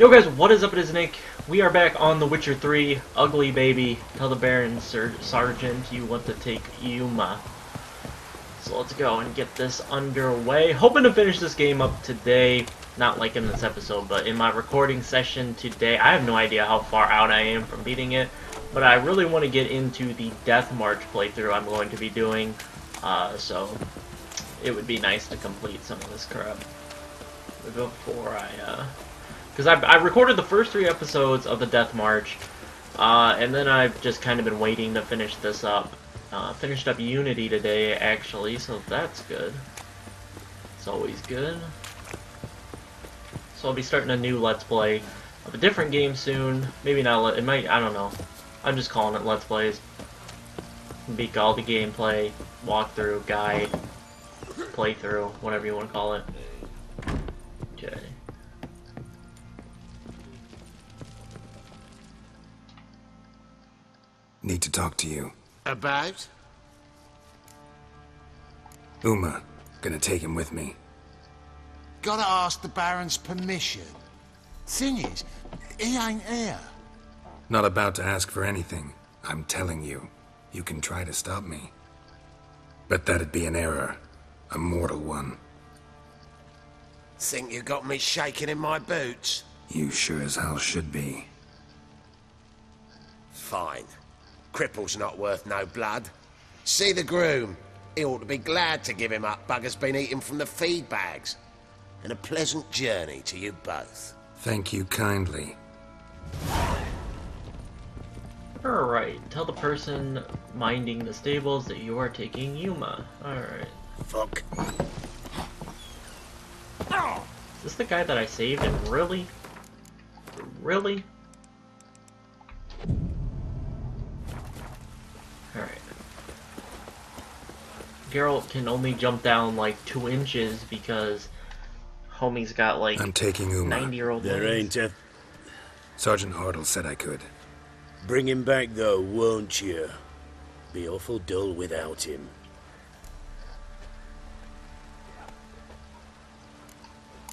Yo guys, what is up? It is Nick. We are back on The Witcher 3, Ugly Baby. Tell the Baron Sir Sergeant you want to take Yuma. So let's go and get this underway. Hoping to finish this game up today. Not like in this episode, but in my recording session today. I have no idea how far out I am from beating it. But I really want to get into the Death March playthrough I'm going to be doing. Uh, so it would be nice to complete some of this crap before I uh, because I, I recorded the first three episodes of the Death March, uh, and then I've just kind of been waiting to finish this up. Uh, finished up Unity today, actually, so that's good. It's always good. So I'll be starting a new Let's Play of a different game soon. Maybe not, it might, I don't know. I'm just calling it Let's Plays. Be called the gameplay, walkthrough, guide, playthrough, whatever you want to call it. Need to talk to you. About? Uma, gonna take him with me. Gotta ask the Baron's permission. Thing is, he ain't here. Not about to ask for anything. I'm telling you, you can try to stop me. But that'd be an error. A mortal one. Think you got me shaking in my boots? You sure as hell should be. Fine. Cripple's not worth no blood. See the groom. He ought to be glad to give him up. Bugger's been eating from the feed bags. And a pleasant journey to you both. Thank you kindly. Alright, tell the person minding the stables that you are taking Yuma. Alright. Fuck. Is this the guy that I saved and really? Really? Geralt can only jump down like two inches because homie's got like I'm taking Uma. 90 year old There ain't a... Sergeant Hartle said I could. Bring him back though, won't you? Be awful dull without him.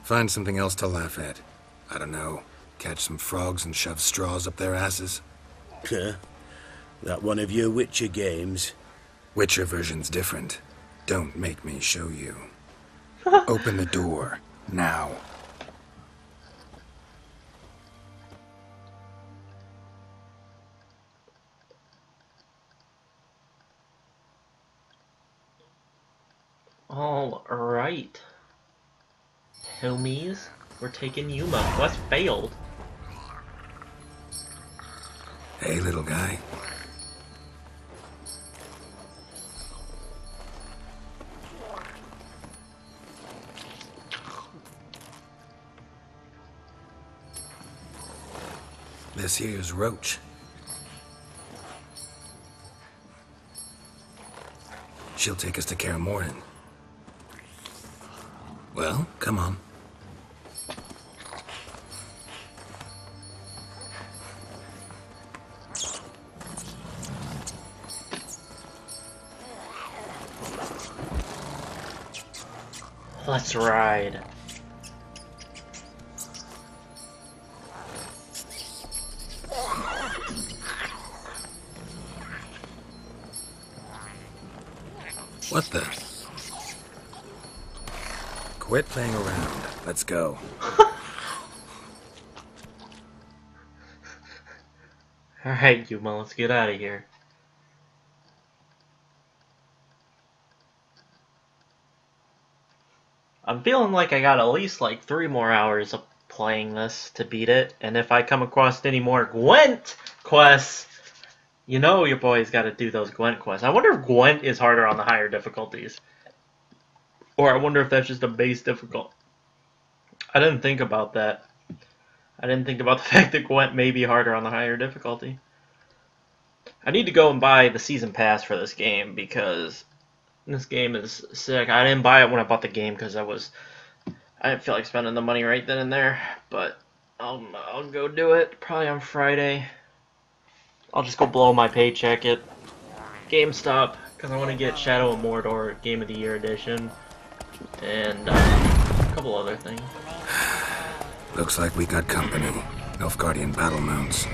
Find something else to laugh at. I don't know. Catch some frogs and shove straws up their asses. Huh? That one of your Witcher games? Witcher version's different. Don't make me show you. Open the door. Now. Alright. Homies, we're taking Yuma. Quest failed. Hey, little guy. This here's Roach. She'll take us to Kaer Morhen. Well, come on. Let's ride. What the? Quit playing around. Let's go. Alright, Yuma, let's get out of here. I'm feeling like I got at least like three more hours of playing this to beat it, and if I come across any more Gwent quests, you know your boy's got to do those Gwent quests. I wonder if Gwent is harder on the higher difficulties. Or I wonder if that's just a base difficult. I didn't think about that. I didn't think about the fact that Gwent may be harder on the higher difficulty. I need to go and buy the season pass for this game because this game is sick. I didn't buy it when I bought the game because I was I didn't feel like spending the money right then and there, but I'll I'll go do it probably on Friday. I'll just go blow my paycheck at GameStop because I want to get Shadow of Mordor Game of the Year edition and uh, a couple other things. Looks like we got company. Nilfgaardian battle mounts.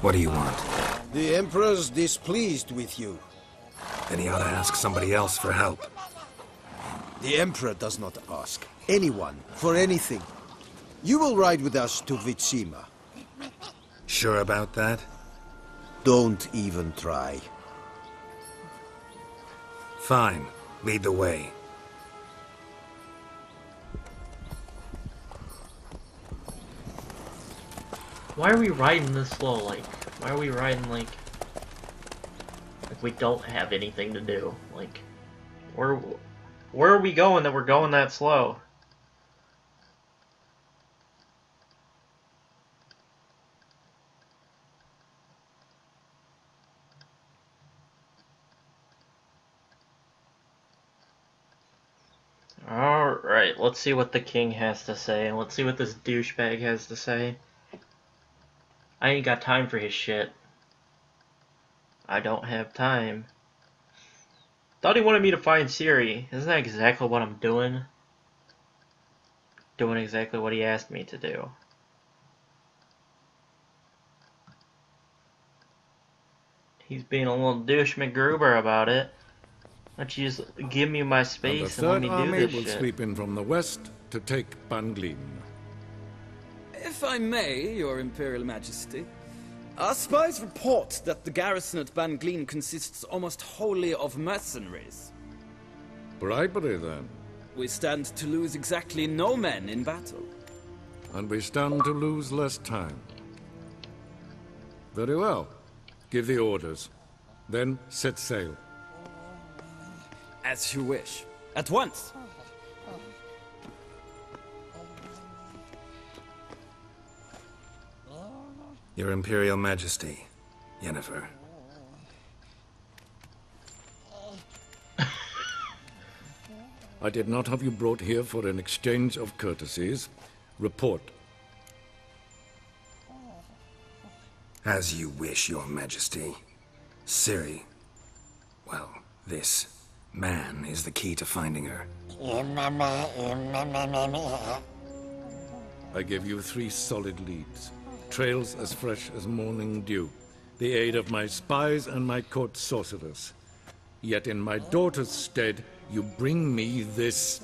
What do you want? The Emperor's displeased with you. Then he ought to ask somebody else for help. The Emperor does not ask anyone for anything. You will ride with us to Vizima. Sure about that? Don't even try. Fine. Lead the way. Why are we riding this slow? Like, why are we riding like... Like we don't have anything to do? Like, where... Where are we going that we're going that slow? Alright, let's see what the king has to say, and let's see what this douchebag has to say. I ain't got time for his shit. I don't have time. Thought he wanted me to find Ciri. Isn't that exactly what I'm doing? Doing exactly what he asked me to do. He's being a little douche McGruber about it. Why don't you just give me my And the space and, let Third me do Army this will shit? sweep in from the west to take Banglin. If I may, Your Imperial Majesty, our spies report that the garrison at Banglin consists almost wholly of mercenaries. Bribery, then. We stand to lose exactly no men in battle. And we stand to lose less time. Very well. Give the orders. Then set sail. As you wish. At once! Your Imperial Majesty, Yennefer. I did not have you brought here for an exchange of courtesies. Report. As you wish, Your Majesty. Ciri. Well, this man is the key to finding her. I give you three solid leads. Trails as fresh as morning dew. The aid of my spies and my court sorcerers. Yet in my daughter's stead, you bring me this...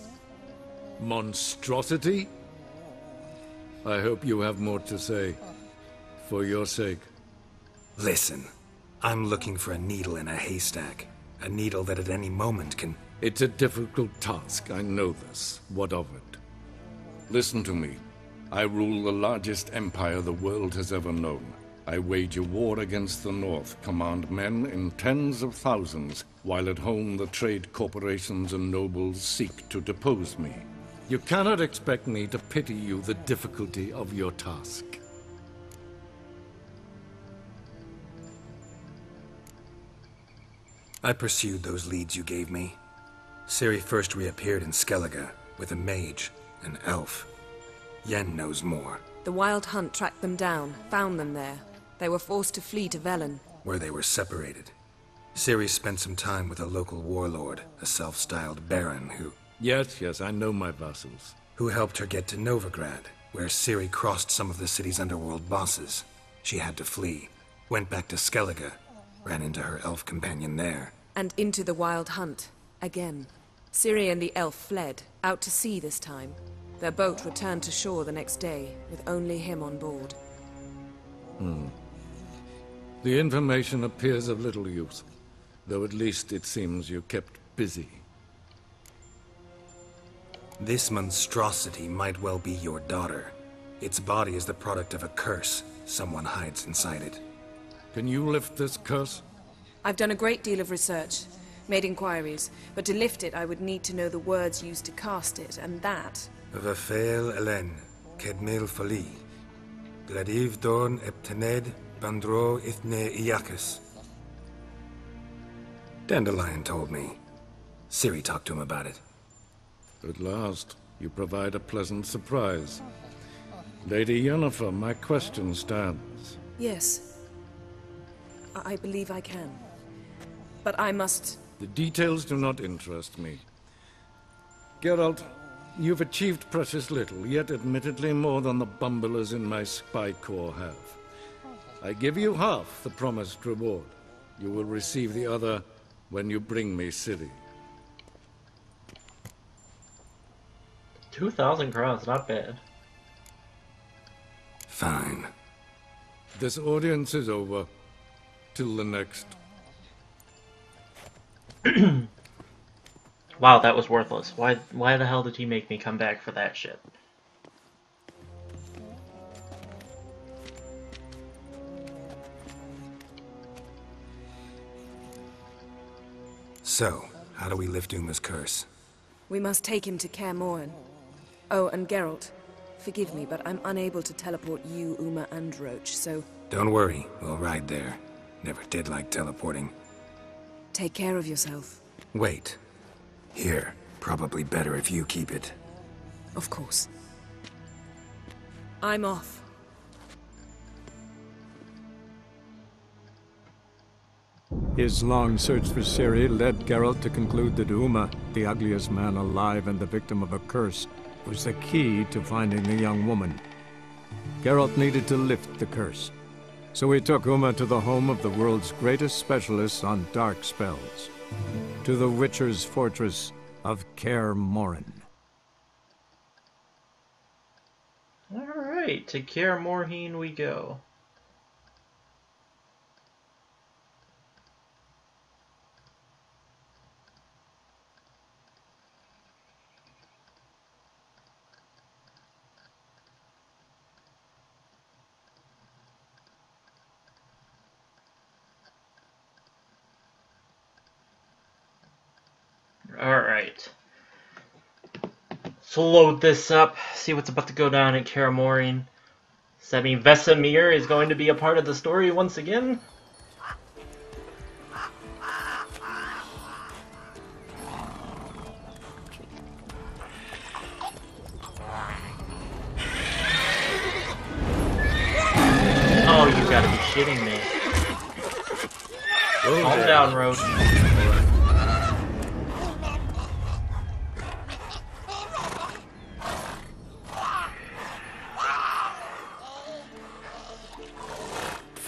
monstrosity? I hope you have more to say. For your sake. Listen, I'm looking for a needle in a haystack. A needle that at any moment can. It's a difficult task, I know this. What of it? Listen to me. I rule the largest empire the world has ever known. I wage a war against the North, command men in tens of thousands, while at home the trade corporations and nobles seek to depose me. You cannot expect me to pity you the difficulty of your task. I pursued those leads you gave me. Ciri first reappeared in Skellige with a mage, an elf. Yen knows more, The Wild Hunt tracked them down, found them there. They were forced to flee to Velen. where they were separated. Ciri spent some time with a local warlord, a self-styled baron who Yes, yes, I know my vassals. who helped her get to Novigrad, where Ciri crossed some of the city's underworld bosses. She had to flee, went back to Skellige, ran into her elf companion there. And into the Wild Hunt. Again. Ciri and the elf fled, out to sea this time. Their boat returned to shore the next day, with only him on board. Hmm. The information appears of little use, though at least it seems you kept busy. This monstrosity might well be your daughter. Its body is the product of a curse someone hides inside it. Can you lift this curse? I've done a great deal of research, made inquiries, but to lift it I would need to know the words used to cast it, and that... Vafel Elen, Kedmil Fali, Gladiv Dorn Eptened, Bandro Ithne Iacus. Dandelion told me. Ciri talked to him about it. At last, you provide a pleasant surprise. Lady Yennefer, my question stands. Yes. I, I believe I can. But I must... The details do not interest me. Geralt, you've achieved precious little, yet admittedly more than the bumblers in my spy corps have. I give you half the promised reward. You will receive the other when you bring me Ciri. 2,000 crowns, not bad. Fine. This audience is over. Till the next. Wow, that was worthless. Why why the hell did he make me come back for that shit? So, how do we lift Uma's curse? We must take him to Kaer Morhen. Oh, and Geralt, forgive me, but I'm unable to teleport you, Uma, and Roach, so Don't worry, we'll ride there. Never did like teleporting. take care of yourself. Wait. Here. Probably better if you keep it. Of course. I'm off. His long search for Ciri led Geralt to conclude that Uma, the ugliest man alive and the victim of a curse, was the key to finding the young woman. Geralt needed to lift the curse, so he took Uma to the home of the world's greatest specialists on dark spells, to the Witcher's fortress of Kaer Morhen. Alright, to Kaer Morhen we go. Alright. So load this up, see what's about to go down in Kaer Morhen. Does that mean Vesemir is going to be a part of the story once again? Oh, you gotta be shitting me. Calm down,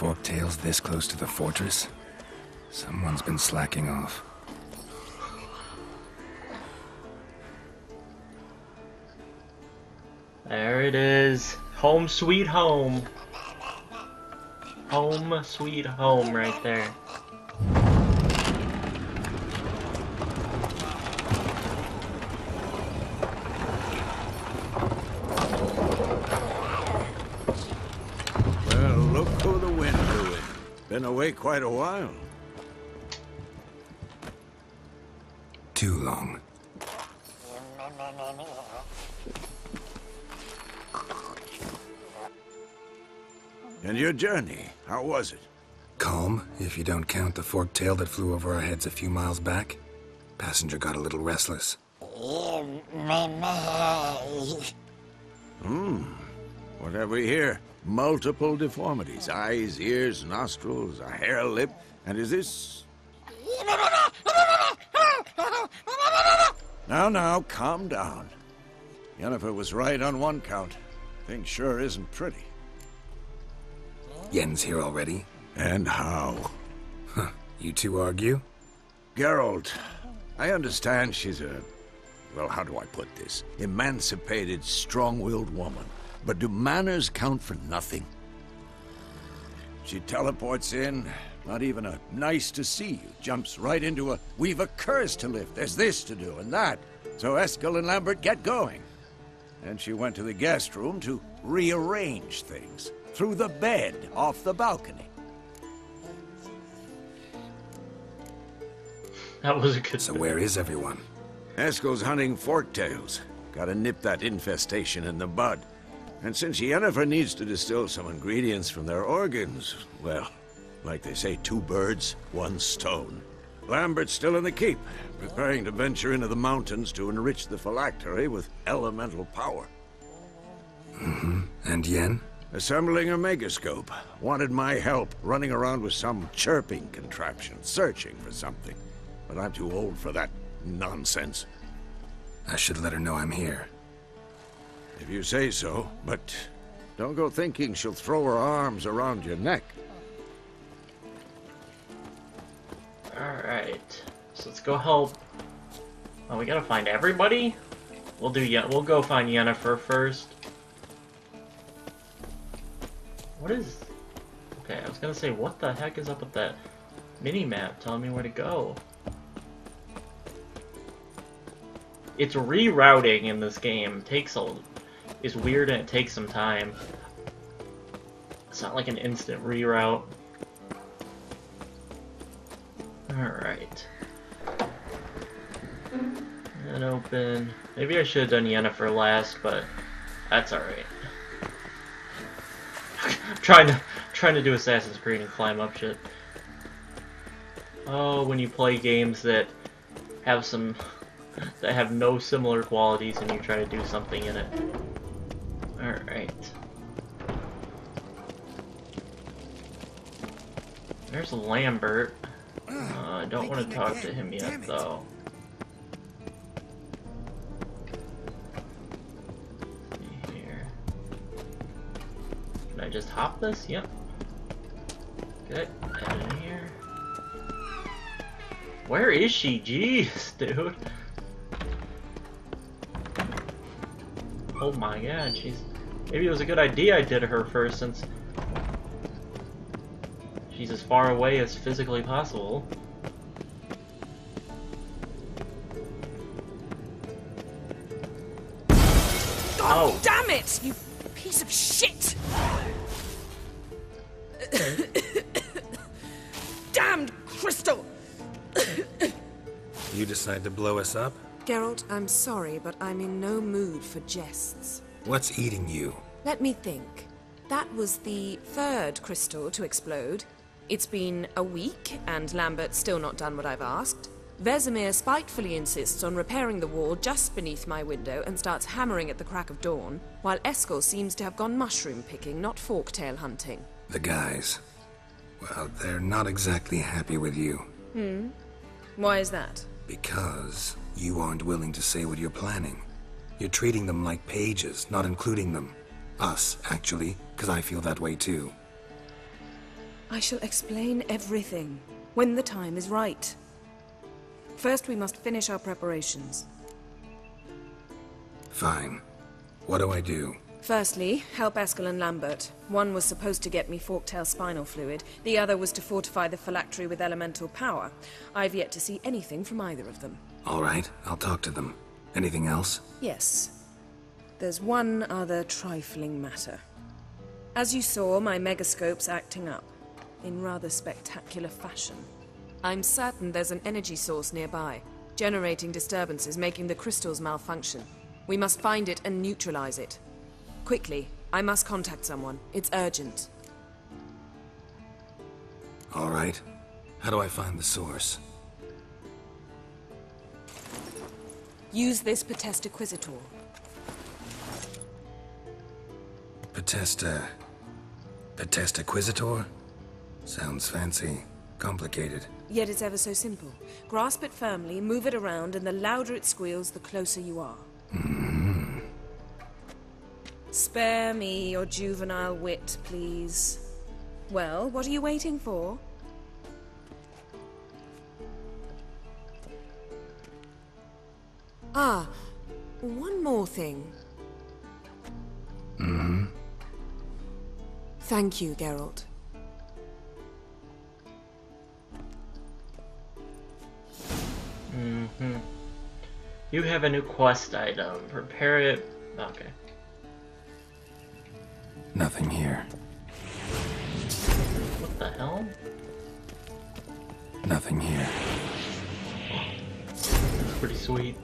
Roach. Forktail's this close to the fortress? Someone's been slacking off. There it is. Home sweet home. Home sweet home right there. Quite a while. Too long. And your journey, how was it? Calm, if you don't count the forktail that flew over our heads a few miles back. Passenger got a little restless. Hmm. What have we here? Multiple deformities. Eyes, ears, nostrils, a hare lip. And is this... Now, now, calm down. Yennefer was right on one count. Thing sure isn't pretty. Yen's here already? And how? Huh. You two argue? Geralt, I understand she's a... Well, how do I put this? Emancipated, strong-willed woman. But do manners count for nothing? She teleports in, not even a nice to see you, jumps right into a we've a curse to lift, there's this to do and that. So Eskel and Lambert get going. And she went to the guest room to rearrange things. Threw the bed, off the balcony. That was a good. So where is everyone? Eskel's hunting forktails. Gotta nip that infestation in the bud. And since Yennefer needs to distill some ingredients from their organs, well, like they say, two birds, one stone. Lambert's still in the keep, preparing to venture into the mountains to enrich the phylactery with elemental power. Mm-hmm. And Yen? Assembling a megascope. Wanted my help running around with some chirping contraption, searching for something. But I'm too old for that nonsense. I should let her know I'm here. If you say so, but don't go thinking she'll throw her arms around your neck. Alright. So let's go help. Oh, we gotta find everybody? We'll do yeah, we'll go find Yennefer first. What is Okay, I was gonna say what the heck is up with that mini map telling me where to go? It's rerouting in this game. takes a is weird and it takes some time. It's not like an instant reroute. Alright. And open. Maybe I should have done Yennefer last, but that's alright. trying to trying to do Assassin's Creed and climb up shit. Oh, when you play games that have some that have no similar qualities and you try to do something in it. Alright. There's Lambert. Uh, I don't want to talk to him yet, though. Here. Can I just hop this? Yep. Good. Here. Where is she? Jeez, dude. Oh my god, she's... Maybe it was a good idea I did her first, since She's as far away as physically possible. God oh. damn it! You piece of shit! Damned crystal! you decide to blow us up? Geralt, I'm sorry, but I'm in no mood for jests. What's eating you? Let me think. That was the third crystal to explode. It's been a week, and Lambert's still not done what I've asked. Vesemir spitefully insists on repairing the wall just beneath my window and starts hammering at the crack of dawn, while Eskel seems to have gone mushroom picking, not forktail hunting. The guys. Well, they're not exactly happy with you. Hmm? Why is that? Because you aren't willing to say what you're planning. You're treating them like pages, not including them. Us, actually, because I feel that way too. I shall explain everything when the time is right. First, we must finish our preparations. Fine. What do I do? Firstly, help Eskel and Lambert. One was supposed to get me forktail spinal fluid, the other was to fortify the phylactery with elemental power. I've yet to see anything from either of them. All right, I'll talk to them. Anything else? Yes. There's one other trifling matter. As you saw, my megascope's acting up in rather spectacular fashion. I'm certain there's an energy source nearby, generating disturbances, making the crystals malfunction. We must find it and neutralize it. Quickly, I must contact someone. It's urgent. All right. How do I find the source? Use this Potesta Quisitor. Potesta... Potesta Quisitor? Sounds fancy. Complicated. Yet it's ever so simple. Grasp it firmly, move it around, and the louder it squeals, the closer you are. Mm. Spare me your juvenile wit, please. Well, what are you waiting for? Ah, one more thing. Thank you, Geralt. Mm-hmm. You have a new quest item. Prepare it. Okay. Nothing here. What the hell? Nothing here. Pretty sweet.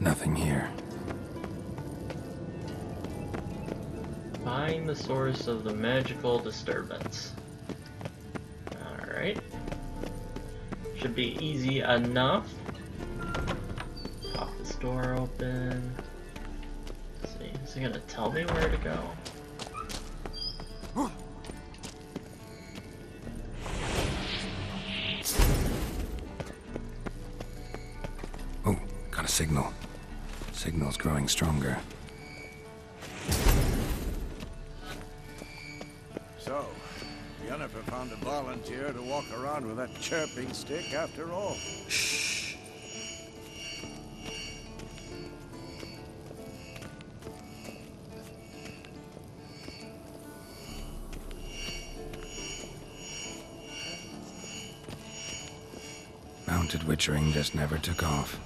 Nothing here. Find the source of the magical disturbance. Alright. Should be easy enough. Pop this door open. Let's see, Is it gonna tell me where to go? Oh, got a signal. Signal's growing stronger. Walk around with that chirping stick after all. Shh. Mounted witchering just never took off.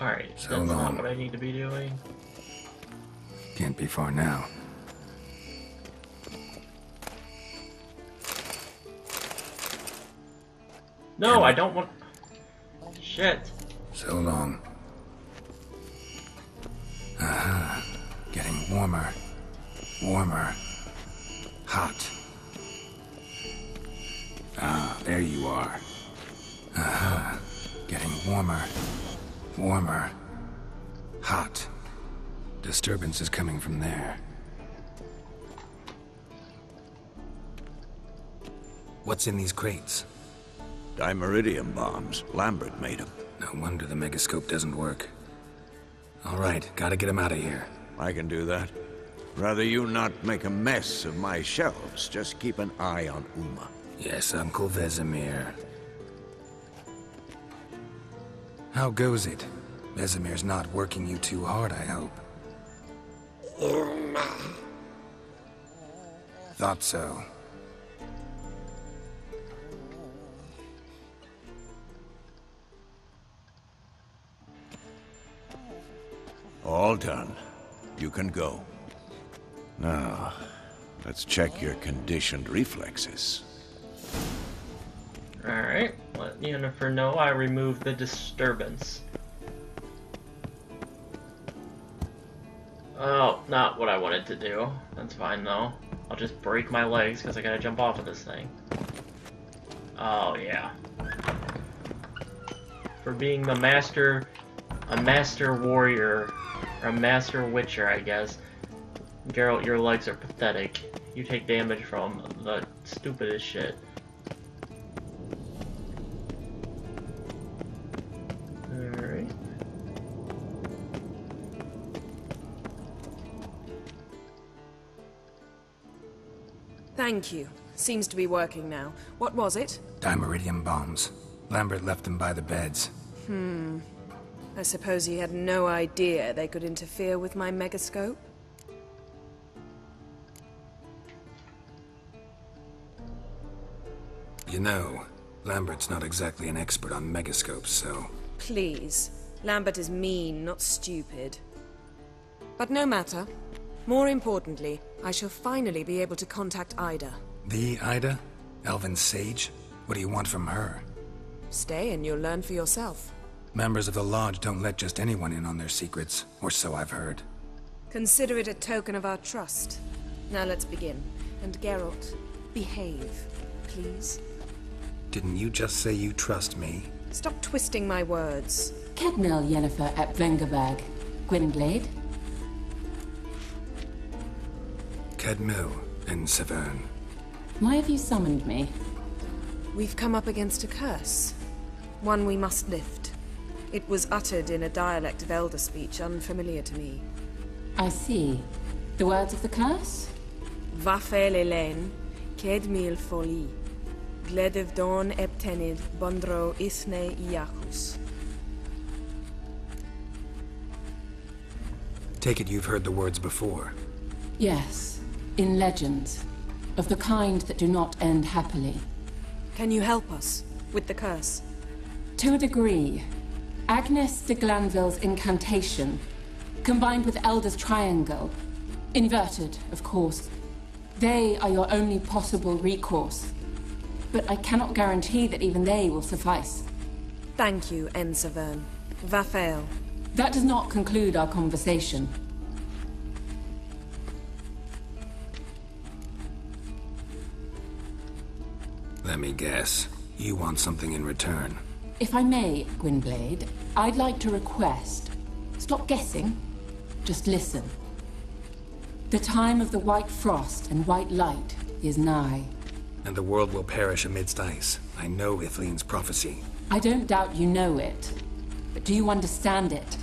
Alright, So that's long. not what I need to be doing. Can't be far now. No, I don't want. Shit. So long. Aha. Getting warmer. Warmer. Hot. Ah, there you are. Aha. Getting warmer. Warmer. Hot. Disturbance is coming from there. What's in these crates? Dimeritium bombs. Lambert made them. No wonder the megascope doesn't work. All right, gotta get him out of here. I can do that. Rather you not make a mess of my shelves. Just keep an eye on Uma. Yes, Uncle Vesemir. How goes it? Vesemir's not working you too hard, I hope. Thought so. All done. You can go. Now, let's check your conditioned reflexes. Alright, let Yennefer know I removed the disturbance. Oh, not what I wanted to do. That's fine though. I'll just break my legs because I gotta jump off of this thing. Oh, yeah. For being the master, a master warrior, or a master witcher, I guess. Geralt, your legs are pathetic. You take damage from the stupidest shit. Thank you. Seems to be working now. What was it? Dimeritium bombs. Lambert left them by the beds. Hmm. I suppose he had no idea they could interfere with my megascope? You know, Lambert's not exactly an expert on megascopes, so... Please. Lambert is mean, not stupid. But no matter. More importantly, I shall finally be able to contact Ida. The Ida? Elven Sage? What do you want from her? Stay and you'll learn for yourself. Members of the Lodge don't let just anyone in on their secrets, or so I've heard. Consider it a token of our trust. Now let's begin. And Geralt, behave, please. Didn't you just say you trust me? Stop twisting my words. Kedmil Yennefer at Vengerberg. Gwynbleidd? Kedmil in Severn. Why have you summoned me? We've come up against a curse. One we must lift. It was uttered in a dialect of Elder speech unfamiliar to me. I see. The words of the curse? Vafel Elen, Kedmil Foli, Gledev Don Eptenid, Bondro Isne Iacus. Take it you've heard the words before. Yes. In legends. Of the kind that do not end happily. Can you help us with the curse? To a degree. Agnes de Glanville's incantation, combined with Elder's triangle, inverted, of course. They are your only possible recourse. But I cannot guarantee that even they will suffice. Thank you, Ensavern. Vafael. That does not conclude our conversation. Let me guess. You want something in return. If I may, Gwynbleidd, I'd like to request. Stop guessing. Just listen. The time of the white frost and white light is nigh. And the world will perish amidst ice. I know Ithlinne's prophecy. I don't doubt you know it. But do you understand it?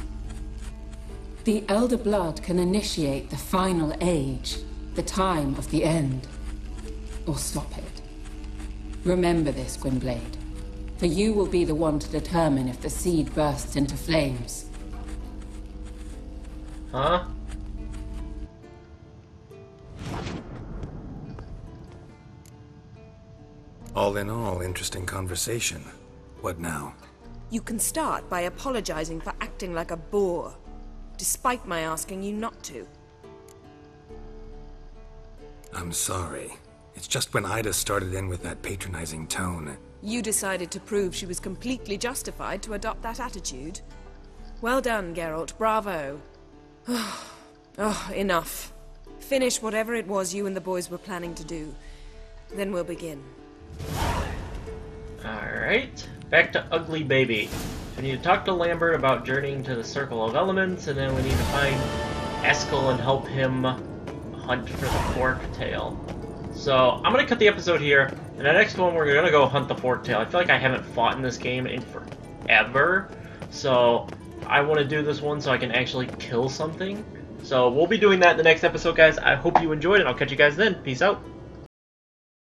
The Elder Blood can initiate the final age, the time of the end. Or stop it. Remember this, Gwynbleidd. For you will be the one to determine if the seed bursts into flames. Huh? All in all, interesting conversation. What now? You can start by apologizing for acting like a boor, despite my asking you not to. I'm sorry. It's just when Ida started in with that patronizing tone. You decided to prove she was completely justified to adopt that attitude. Well done, Geralt. Bravo. oh, enough. Finish whatever it was you and the boys were planning to do. Then we'll begin. Alright, back to Ugly Baby. We need to talk to Lambert about journeying to the Circle of Elements, and then we need to find Eskel and help him hunt for the Fork Tail. So, I'm gonna cut the episode here, and the next one we're gonna go hunt the Fork Tail. I feel like I haven't fought in this game in forever, so I want to do this one so I can actually kill something. So, we'll be doing that in the next episode, guys. I hope you enjoyed, and I'll catch you guys then. Peace out.